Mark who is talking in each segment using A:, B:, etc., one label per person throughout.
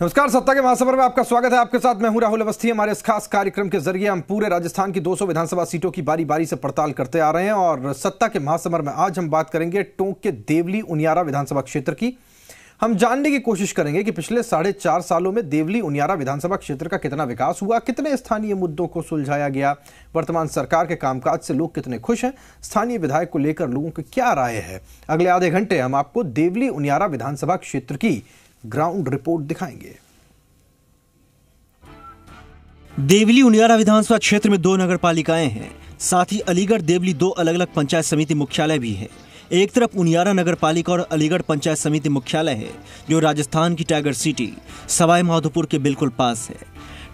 A: नमस्कार सत्ता के महासभा में आपका स्वागत है। आपके साथ मैं हूँ राहुल अवस्थी। हमारे इस खास कार्यक्रम के ज़रिए हम पूरे राजस्थान की 200 विधानसभा सीटों की बारी बारी से पड़ताल करते आ रहे हैं और सत्ता के महासमर में आज हम बात करेंगे टोंक के देवली उनियारा विधानसभा क्षेत्र की। हम जानने की कोशिश करेंगे कि पिछले साढ़े चार सालों में देवली उनियारा विधानसभा क्षेत्र का कितना विकास हुआ, कितने स्थानीय मुद्दों को सुलझाया गया, वर्तमान सरकार के कामकाज से लोग कितने खुश हैं, स्थानीय विधायक को लेकर लोगों की क्या राय है? अगले आधे घंटे हम आपको देवली उनियारा विधानसभा क्षेत्र की ग्राउंड रिपोर्ट दिखाएँगे।
B: देवली उनियारा विधानसभा क्षेत्र में दो नगर पालिकाएँ हैं। साथ ही अलीगढ़ देवली दो अलग अलग पंचायत समिति मुख्यालय भी है। एक तरफ़ उनियारा नगर पालिका और अलीगढ़ पंचायत समिति मुख्यालय है, जो राजस्थान की टाइगर सिटी, सवाई माधोपुर के बिल्कुल पास है।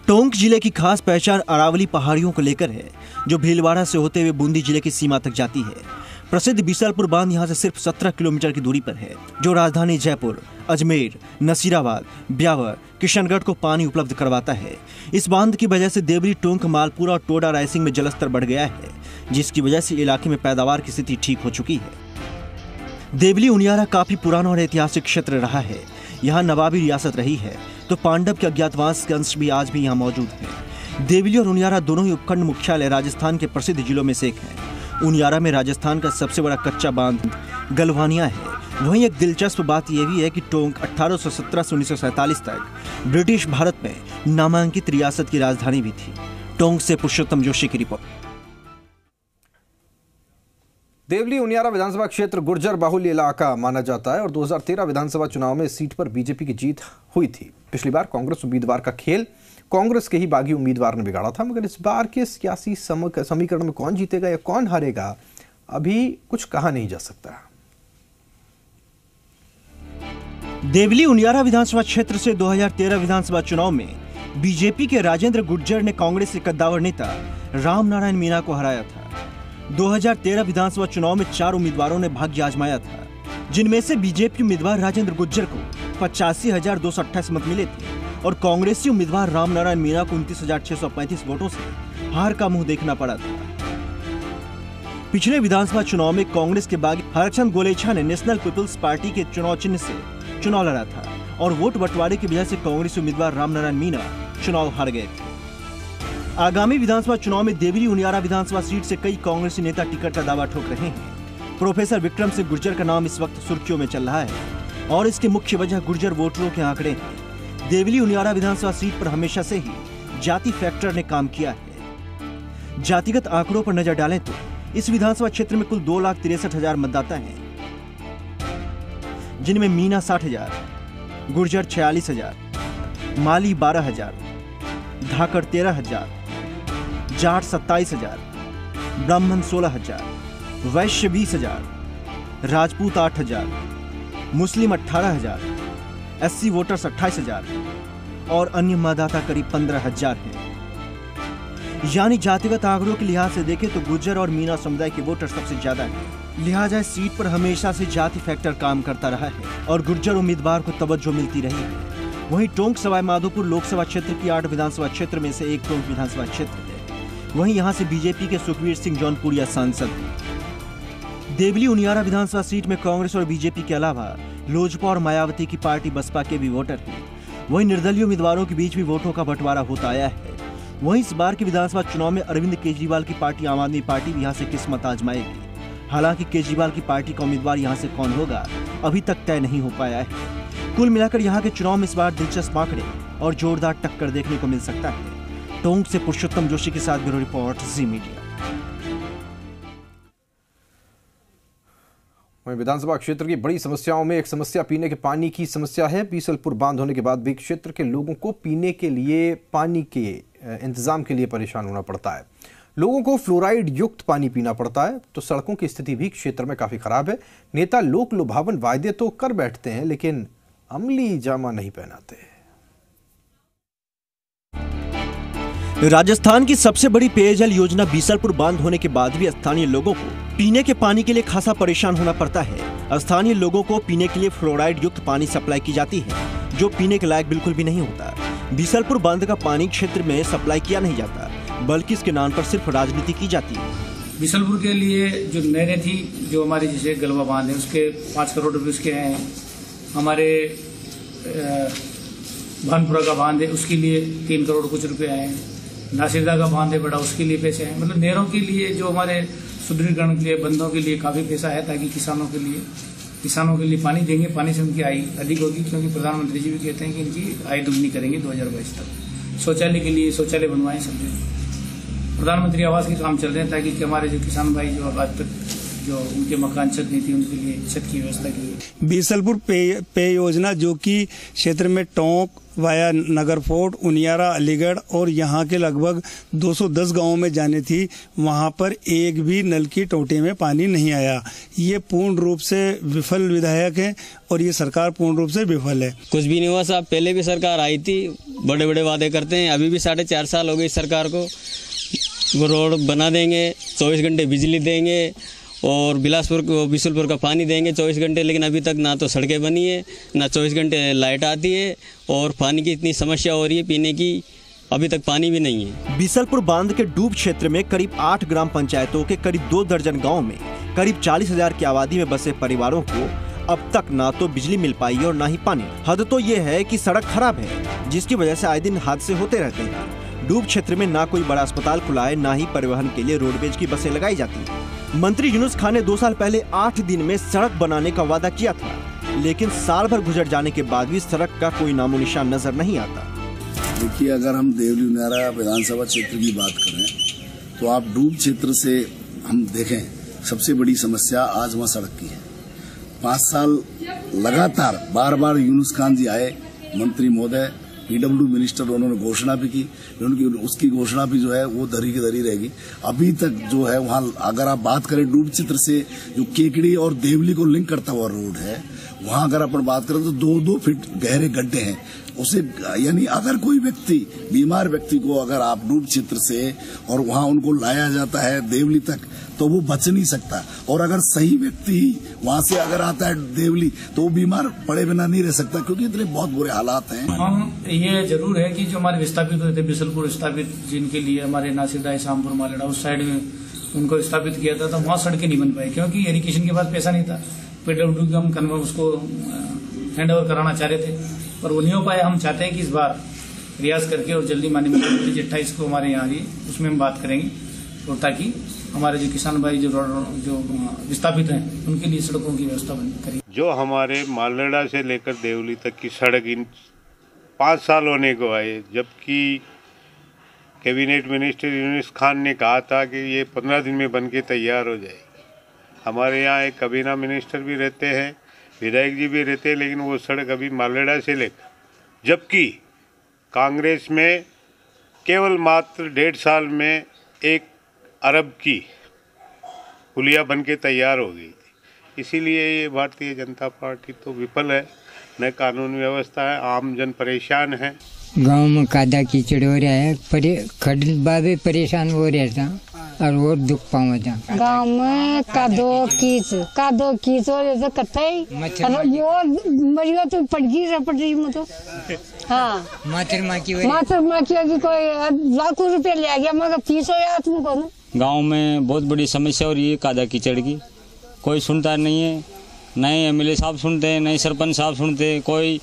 B: टोंक ज़िले की खास पहचान अरावली पहाड़ियों को लेकर है, जो भीलवाड़ा से होते हुए बूंदी ज़िले की सीमा तक जाती है। प्रसिद्ध बीसलपुर बाँध यहाँ से सिर्फ़ 17 किलोमीटर की दूरी पर है, जो राजधानी जयपुर, अजमेर, नसीराबाद, ब्यावर, किशनगढ़ को पानी उपलब्ध करवाता है। इस बाँध की वजह से देवरी, टोंक, मालपुरा और टोडा रायसिंग में जलस्तर बढ़ गया है, जिसकी वजह से इलाके में पैदावार की स्थिति ठीक हो चुकी है। देवली, उनियारा काफ़ी पुराना और ऐतिहासिक क्षेत्र रहा है। यहाँ नवाबी रियासत रही है तो पांडव के अज्ञातवास के अंश भी आज भी यहाँ मौजूद है। देवली और उनियारा दोनों ही उपखंड मुख्यालय राजस्थान के प्रसिद्ध जिलों में से एक है। उनियारा में राजस्थान का सबसे बड़ा कच्चा बाँध गलवानिया है। वहीं एक दिलचस्प बात यह भी है कि टोंक 1817 से तक ब्रिटिश भारत में नामांकित रियासत की राजधानी भी थी। टोंक से पुरुषोत्तम जोशी की रिपोर्ट।
A: देवली उनियारा विधानसभा क्षेत्र गुर्जर बाहुल्य इलाका माना जाता है और 2013 विधानसभा चुनाव में सीट पर बीजेपी की जीत हुई थी। पिछली बार कांग्रेस उम्मीदवार का खेल कांग्रेस के ही बागी उम्मीदवार ने बिगाड़ा था, मगर इस बार के सियासी समीकरण में कौन जीतेगा या कौन हारेगा, अभी कुछ कहा नहीं जा सकता।
B: देवली उनियारा विधानसभा क्षेत्र से 2013 विधानसभा चुनाव में बीजेपी के राजेंद्र गुर्जर ने कांग्रेस के कद्दावर नेता राम नारायण मीणा को हराया था। 2013 विधानसभा चुनाव में चार उम्मीदवारों ने भाग्य आजमाया था। जिनमें से बीजेपी उम्मीदवार राजेंद्र गुज्जर को पचासी हज़ार दो सौ अट्ठाईस मत मिले थे और कांग्रेसी उम्मीदवार राम नारायण मीणा को उनतीस हज़ार छह सौ पैंतीस वोटों से हार का मुँह देखना पड़ा था। पिछले विधानसभा चुनाव में कांग्रेस के बागी हरचंद गोलेछा ने नेशनल पीपुल्स पार्टी के चुनाव चिन्ह से चुनाव लड़ा था और वोट बंटवारे की वजह से कांग्रेस उम्मीदवार राम नारायण मीणा चुनाव हार गए थे। आगामी विधानसभा चुनाव में देवरी उनियारा विधानसभा सीट से कई कांग्रेसी नेता टिकट का दावा ठोक रहे हैं। प्रोफेसर विक्रम सिंह गुर्जर का नाम इस वक्त सुर्खियों में चल रहा है। और इसकी मुख्य वजह गुर्जर वोटरों के आंकड़े हैं। देवली उनियारा विधानसभा सीट पर हमेशा से ही जाति फैक्टर ने काम किया है। जातिगत आंकड़ों पर नज़र डालें तो इस विधानसभा क्षेत्र में कुल दो लाख तिरसठ हज़ार मतदाता हैं। जिनमें मीना साठ हज़ार, गुर्जर छियालीस हज़ार, माली बारह हज़ार, धाकड़ तेरह हज़ार, जाट सत्ताईस हज़ार, ब्राह्मण सोलह हज़ार वैश्य बीस हज़ार, राजपूत आठ हज़ार, मुस्लिम अट्ठारह हज़ार, एससी वोटर्स अट्ठाईस हज़ार और अन्य मतदाता करीब पंद्रह हज़ार हैं। यानी जातिगत आंकड़ों के लिहाज से देखें तो गुर्जर और मीना समुदाय के वोटर सबसे ज़्यादा हैं। लिहाजा इस सीट पर हमेशा से जाति फैक्टर काम करता रहा है और गुर्जर उम्मीदवार को तवज्जो मिलती रही है। वहीं टोंक सवाई माधोपुर लोकसभा क्षेत्र की आठ विधानसभा क्षेत्र में से एक टोंक विधानसभा क्षेत्र है। वहीं यहाँ से बीजेपी के सुखवीर सिंह जौनपुरिया सांसद हैं। देवली उनियारा विधानसभा सीट में कांग्रेस और बीजेपी के अलावा लोजपा और मायावती की पार्टी बसपा के भी वोटर हैं वहीं निर्दलीय उम्मीदवारों के बीच भी वोटों का बंटवारा होता आया है। वहीं इस बार के विधानसभा चुनाव में अरविंद केजरीवाल की पार्टी आम आदमी पार्टी भी यहाँ से किस्मत आजमाएगी। हालाँकि केजरीवाल की पार्टी का उम्मीदवार यहाँ से कौन होगा, अभी तक तय नहीं हो पाया है। कुल मिलाकर यहाँ के चुनाव में इस बार दिलचस्प आंकड़े और जोरदार टक्कर देखने को मिल सकता है। टोंक से पुरुषोत्तम जोशी के साथ ब्यूरो रिपोर्ट, जी मीडिया।
A: वहीं विधानसभा क्षेत्र की बड़ी समस्याओं में एक समस्या पीने के पानी की समस्या है। बीसलपुर बाँध होने के बाद भी क्षेत्र के लोगों को पीने के लिए पानी के इंतज़ाम के लिए परेशान होना पड़ता है। लोगों को फ्लोराइड युक्त पानी पीना पड़ता है तो सड़कों की स्थिति भी क्षेत्र में काफ़ी खराब है। नेता लोक लुभावन वायदे तो कर बैठते हैं, लेकिन अमली जामा नहीं पहनाते।
B: राजस्थान की सबसे बड़ी पेयजल योजना बीसलपुर बाँध होने के बाद भी स्थानीय लोगों को पीने के पानी के लिए खासा परेशान होना पड़ता है। स्थानीय लोगों को पीने के लिए फ्लोराइड युक्त पानी सप्लाई की जाती है, जो पीने के लायक बिल्कुल भी नहीं होता। बीसलपुर बाँध का पानी क्षेत्र में सप्लाई किया नहीं जाता, बल्कि इसके नाम पर सिर्फ़ राजनीति की जाती है।
C: बीसलपुर के लिए जो नहरें थी, जो हमारी जैसे गलवा बाँध है, उसके पाँच करोड़ रुपए उसके हैं। हमारे भानपुरा का बाँध है, उसके लिए तीन करोड़ कुछ रुपए हैं। नासिरदा का बाँध है, बड़ा, उसके लिए पैसे आए मतलब नहरों के लिए जो हमारे सुदृढ़ीकरण के लिए बंदों के लिए काफ़ी पैसा है ताकि किसानों के लिए, किसानों के लिए पानी देंगे, पानी से उनकी आय अधिक होगी, क्योंकि प्रधानमंत्री जी भी कहते हैं कि इनकी आय दुगनी करेंगे 2022 तक। शौचालय के लिए शौचालय बनवाएँ सब प्रधानमंत्री आवास के काम चल रहे हैं ताकि हमारे जो किसान भाई जो आज तक जो उनके मकान छत नहीं थी उनके लिए छत की व्यवस्था की
D: बीसलपुर पेय पे योजना जो कि क्षेत्र में टोंक वाया नगर फोर्ट उनियारा अलीगढ़ और यहाँ के लगभग 210 गाँवों में जाने थी वहाँ पर एक भी नल की टोटे में पानी नहीं आया। ये पूर्ण रूप से विफल विधायक है और ये सरकार पूर्ण रूप से विफल है।
E: कुछ भी नहीं हुआ साहब। पहले भी सरकार आई थी। बड़े बड़े वादे करते हैं। अभी भी साढ़े चार साल हो गए सरकार को। वो रोड बना देंगे चौबीस घंटे बिजली देंगे। और बिलासपुर को बिशुलपुर का पानी देंगे चौबीस घंटे, लेकिन अभी तक ना तो सड़कें बनी है, ना चौबीस घंटे लाइट आती है, और पानी की इतनी समस्या हो रही है पीने की, अभी तक पानी भी नहीं है।
B: बिसलपुर बाँध के डूब क्षेत्र में करीब आठ ग्राम पंचायतों के करीब दो दर्जन गाँव में करीब चालीस हज़ार की आबादी में बसे परिवारों को अब तक ना तो बिजली मिल पाई और ना ही पानी। हद तो ये है कि सड़क खराब है, जिसकी वजह से आए दिन हादसे होते रहते हैं। डूब क्षेत्र में ना कोई बड़ा अस्पताल खुला है, ना ही परिवहन के लिए रोडवेज़ की बसें लगाई जाती हैं। मंत्री यूनुस खान ने दो साल पहले आठ दिन में सड़क बनाने का वादा किया था, लेकिन साल भर गुजर जाने के बाद भी सड़क का कोई नामो निशान नज़र नहीं आता।
F: देखिए, अगर हम देवली नारा विधानसभा क्षेत्र की बात करें तो आप डूब क्षेत्र से हम देखें, सबसे बड़ी समस्या आज वहाँ सड़क की है। पाँच साल लगातार बार बार यूनुस खान जी आए, मंत्री महोदय पीडब्ल्यू मिनिस्टर उन्होंने घोषणा भी की उनकी, उसकी घोषणा भी जो है वो धरी की धरी रहेगी। अभी तक जो है वहाँ, अगर आप बात करें डूब चित्र से, जो केकड़ी और देवली को लिंक करता हुआ रोड है, वहाँ अगर अपन बात करें तो दो दो फीट गहरे गड्ढे हैं। उसे, यानी अगर कोई व्यक्ति, बीमार व्यक्ति को अगर आप डूब क्षेत्र से और वहाँ उनको लाया जाता है देवली तक तो वो बच नहीं सकता। और अगर सही व्यक्ति वहाँ से अगर आता है देवली तो वो बीमार पड़े बिना नहीं रह सकता, क्योंकि इतने बहुत बुरे हालात हैं।
C: हम ये ज़रूर है कि जो हमारे विस्थापित हुए थे, बिसलपुर विस्थापित जिनके लिए हमारे नासिदा इसामपुर मालेडा, उस साइड में उनको स्थापित किया था तो वहाँ सड़कें नहीं बन पाई, क्योंकि इरिगेशन के पास पैसा नहीं था। पीडब्ल्यू हम कन्वर्ट उसको हैंड ओवर कराना चाह रहे थे। पर वो नहीं हो पाया। हम चाहते हैं कि इस बार रियाज करके और जल्दी माननीय मुख्यमंत्री अट्ठाईस को हमारे यहाँ आ उसमें हम बात करेंगे। और ताकि हमारे जो किसान भाई, जो जो विस्थापित हैं, उनके लिए सड़कों की व्यवस्था करें
G: जो हमारे मालनेड़ा से लेकर देवली तक की सड़क इन पाँच साल होने को आए जबकि कैबिनेट मिनिस्टर यूनिस खान ने कहा था कि ये पंद्रह दिन में बन के तैयार हो जाएगी। हमारे यहाँ एक कबीना मिनिस्टर भी रहते हैं। विधायक जी भी रहते हैं लेकिन वो सड़क अभी मालेड़ा से लेकर, जबकि कांग्रेस में केवल मात्र डेढ़ साल में एक अरब की पुलिया बन के तैयार हो गई थी। इसीलिए ये भारतीय जनता पार्टी तो विफल है, न कानून व्यवस्था है, आम जन परेशान है।
H: गाँव में कादा कीचड़ हो रहा है, परे खडल बाबे परेशान हो रहा था और और दुख पावा था
I: गाँव में कादो कीच कादो कीच हो। रहे कथे वो मरियो तो पड़ गई रपट रही मतलब हाँ।
H: मातर माँ की
I: मातर माँ की कोई लाखों रुपया ले गया मगर फ़ीस हो यार तुमको ना
E: गाँव में बहुत बड़ी समस्या हो रही है कादा कीचड़ की। कोई सुनता नहीं है नए एमएलए साहब सुनते हैं नए सरपंच साहब सुनते हैं कोई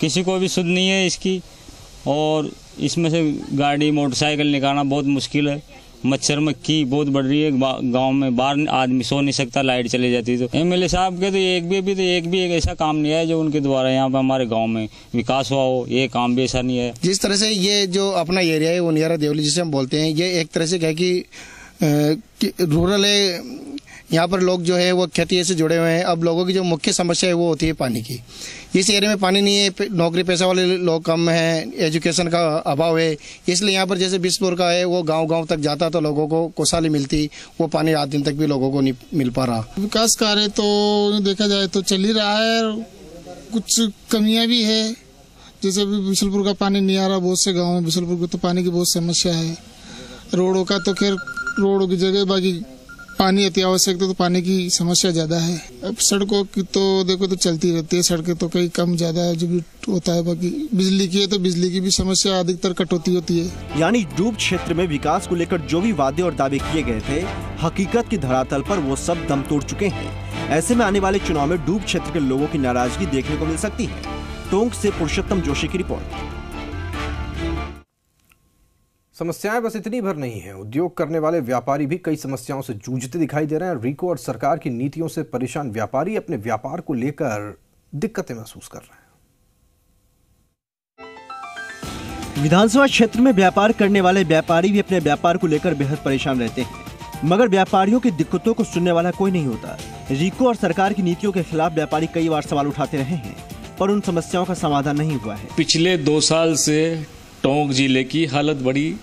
E: किसी को भी सुध नहीं है इसकी। और इसमें से गाड़ी मोटरसाइकिल निकालना बहुत मुश्किल है। मच्छर मक्खी बहुत बढ़ रही है गाँव में बाहर आदमी सो नहीं सकता, लाइट चली जाती तो। एम एल साहब के तो एक भी, अभी तो एक भी एक ऐसा काम नहीं है जो उनके द्वारा यहाँ पे हमारे गाँव में विकास हुआ हो, ये काम भी ऐसा नहीं है।
J: जिस तरह से ये जो अपना एरिया है वो नियारा देवली जिसे हम बोलते हैं, ये एक तरह से क्या कि रूरल है, यहाँ पर लोग जो है, वो खेती से जुड़े हुए हैं। अब लोगों की जो मुख्य समस्या है, वो होती है पानी की। इस एरिया में पानी नहीं है नौकरी पैसा वाले लोग कम हैं एजुकेशन का अभाव है। इसलिए यहाँ पर जैसे बिस्पुर का है, वो गाँव गाँव तक जाता तो लोगों को खुशहाली मिलती, वो पानी रात दिन तक भी लोगों को नहीं मिल पा रहा।
K: विकास कार्य तो देखा जाए तो चल ही रहा है कुछ कमियाँ भी है। जैसे अभी बिशलपुर का पानी नहीं आ रहा, बहुत से गाँव में बिशलपुर को तो पानी की बहुत समस्या है। रोडों का तो खैर रोडों की जगह बाकी पानी अति आवश्यक तो, तो पानी की समस्या ज़्यादा है। अब सड़कों की तो देखो तो चलती रहती है सड़कें तो कई कम ज़्यादा जो भी होता है बाकी बिजली की है तो बिजली की भी समस्या अधिकतर कटौती होती है।
B: यानी डूब क्षेत्र में विकास को लेकर जो भी वादे और दावे किए गए थे हकीकत की धरातल पर वो सब दम तोड़ चुके हैं। ऐसे में आने वाले चुनाव में डूब क्षेत्र के लोगों की नाराज़गी देखने को मिल सकती है। टोंक से पुरुषोत्तम जोशी की रिपोर्ट।
A: समस्याएँ बस इतनी भर नहीं है। उद्योग करने वाले व्यापारी भी कई समस्याओं से जूझते दिखाई दे रहे हैं। रिको और सरकार की नीतियों से परेशान व्यापारी अपने व्यापार को लेकर दिक्कतें महसूस कर रहे हैं।
B: विधानसभा क्षेत्र में व्यापार करने वाले व्यापारी भी अपने व्यापार को लेकर बेहद परेशान रहते हैं। मगर व्यापारियों की दिक्कतों को सुनने वाला कोई नहीं होता। रिको और सरकार की नीतियों के खिलाफ व्यापारी कई बार सवाल उठाते रहे हैं पर उन समस्याओं का समाधान नहीं हुआ है।
L: पिछले दो साल से टोंक ज़िले की हालत बड़ी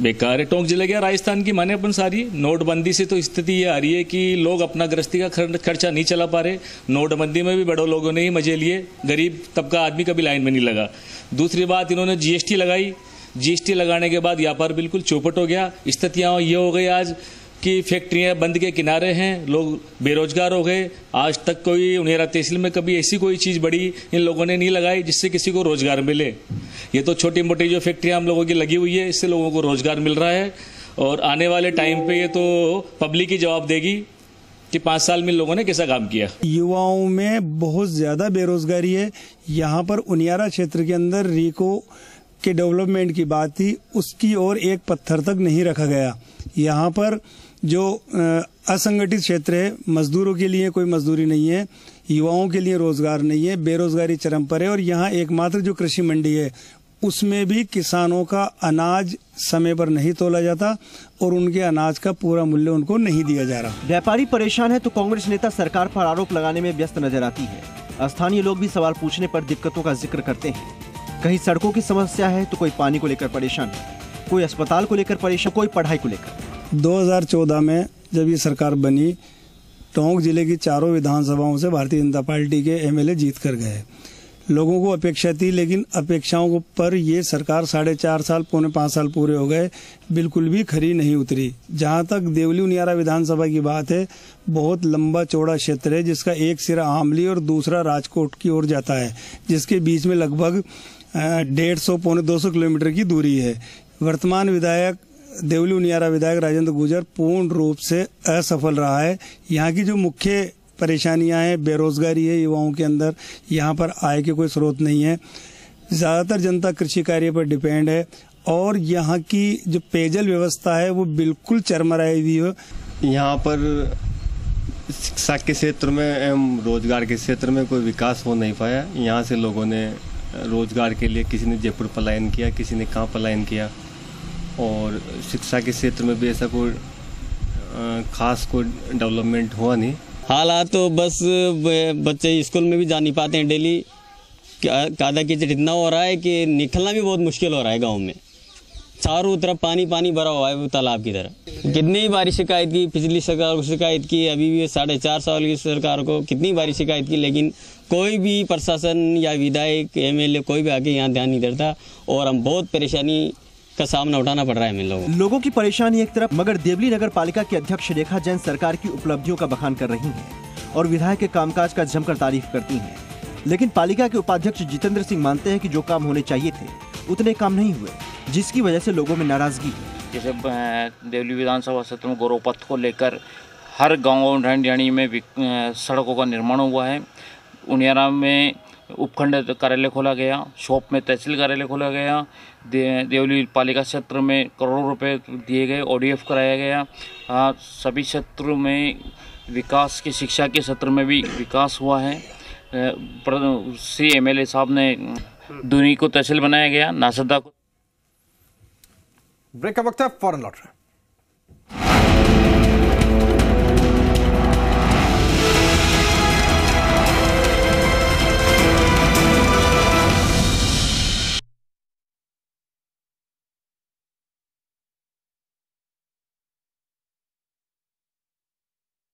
L: बेकार है। टोंक ज़िले क्या राजस्थान की माने अपन सारी। नोटबंदी से तो स्थिति ये आ रही है कि लोग अपना गृहस्थी का खर्चा नहीं चला पा रहे। नोटबंदी में भी बड़ों लोगों ने ही मज़े लिए। गरीब तबका आदमी कभी लाइन में नहीं लगा। दूसरी बात, इन्होंने जीएसटी लगाई। जीएसटी लगाने के बाद व्यापार बिल्कुल चौपट हो गया। स्थितियाँ ये हो गई आज। कि फैक्ट्रियाँ बंद के किनारे हैं, लोग बेरोजगार हो गए। आज तक कोई उन्हेरा तहसील में कभी ऐसी कोई चीज़ बड़ी इन लोगों ने नहीं लगाई जिससे किसी को रोज़गार मिले। ये तो छोटी मोटी जो फैक्ट्रियाँ हम लोगों की लगी हुई है, इससे लोगों को रोज़गार मिल रहा है। और आने वाले टाइम पे ये तो पब्लिक ही जवाब देगी कि पाँच साल में लोगों ने कैसा काम किया।
D: युवाओं में बहुत ज़्यादा बेरोजगारी है। यहाँ पर उनियारा क्षेत्र के अंदर रिको के डेवलपमेंट की बात थी, उसकी ओर एक पत्थर तक नहीं रखा गया। यहाँ पर जो असंगठित क्षेत्र है, मजदूरों के लिए कोई मजदूरी नहीं है, युवाओं के लिए रोज़गार नहीं है, बेरोजगारी चरम पर है और यहाँ एकमात्र जो कृषि मंडी है, उसमें भी किसानों का अनाज समय पर नहीं तोला जाता और उनके अनाज का पूरा मूल्य उनको नहीं दिया जा रहा।
B: व्यापारी परेशान है तो कांग्रेस नेता सरकार पर आरोप लगाने में व्यस्त नज़र आती है। स्थानीय लोग भी सवाल पूछने पर दिक्कतों का ज़िक्र करते हैं। कहीं सड़कों की समस्या है तो कोई पानी को लेकर परेशान, कोई अस्पताल को लेकर परेशान, कोई पढ़ाई को लेकर।
D: 2014 में जब ये सरकार बनी, टोंक ज़िले की चारों विधानसभाओं से भारतीय जनता पार्टी के एमएलए जीत कर गए। लोगों को अपेक्षा थी, लेकिन अपेक्षाओं पर ये सरकार साढ़े चार साल, पौने पाँच साल पूरे हो गए, बिल्कुल भी खरी नहीं उतरी। जहाँ तक देवली उनियारा विधानसभा की बात है, बहुत लंबा चौड़ा क्षेत्र है, जिसका एक सिरा आमली और दूसरा राजकोट की ओर जाता है, जिसके बीच में लगभग डेढ़ सौ, पौने दो सौ किलोमीटर की दूरी है। वर्तमान विधायक देवली उनियारा विधायक राजेंद्र गुजर पूर्ण रूप से असफल रहा है। यहाँ की जो मुख्य परेशानियाँ हैं, बेरोजगारी है युवाओं के अंदर, यहाँ पर आय के कोई स्रोत नहीं है। ज़्यादातर जनता कृषि कार्य पर डिपेंड है और यहाँ की जो पेयजल व्यवस्था है, वो बिल्कुल चरमराई हुई है।
M: यहाँ पर शिक्षा के क्षेत्र में एवं रोज़गार के क्षेत्र में कोई विकास हो नहीं पाया। यहाँ से लोगों ने रोज़गार के लिए किसी ने जयपुर पलायन किया, किसी ने कहाँ पलायन किया। और शिक्षा के क्षेत्र में भी ऐसा कोई खास कोई डेवलपमेंट हुआ नहीं।
N: हालात तो बस बच्चे स्कूल में भी जा नहीं पाते हैं डेली। कादा कीचड़ इतना हो रहा है कि निकलना भी बहुत मुश्किल हो रहा है गाँव में। चारों तरफ़ पानी पानी भरा हुआ है तालाब की तरह। कितनी ही बारी शिकायत की, पिछली सरकार को शिकायत की, अभी भी साढ़े चार साल की सरकार को कितनी बारी शिकायत की, लेकिन कोई भी प्रशासन या विधायक, एमएलए कोई भी आके यहाँ ध्यान नहीं देता और हम बहुत परेशानी का सामना उठाना पड़ रहा है इन लोगों
B: लोगों की परेशानी एक तरफ़ मगर देवली नगर पालिका की अध्यक्ष रेखा जैन सरकार की उपलब्धियों का बखान कर रही हैं और विधायक के कामकाज का जमकर तारीफ़ करती हैं। लेकिन पालिका के उपाध्यक्ष जितेंद्र सिंह मानते हैं कि जो काम होने चाहिए थे उतने काम नहीं हुए जिसकी वजह से लोगों में नाराज़गी
O: जैसे देवली विधानसभा क्षेत्र में गौरव पथ को लेकर हर गाँव ढंडियाणी में सड़कों का निर्माण हुआ है उनियारा में उपखंड कार्यालय खोला गया शॉप में तहसील कार्यालय खोला गया देवली पालिका क्षेत्र में करोड़ों रुपए दिए गए ओडीएफ कराया गया। आ, सभी क्षेत्रों में विकास की शिक्षा के क्षेत्र में भी विकास हुआ है। श्री एमएलए साहब ने दुनी को तहसील बनाया गया नासदा को
A: ब्रेक का वक्त है फ़ौरन लौट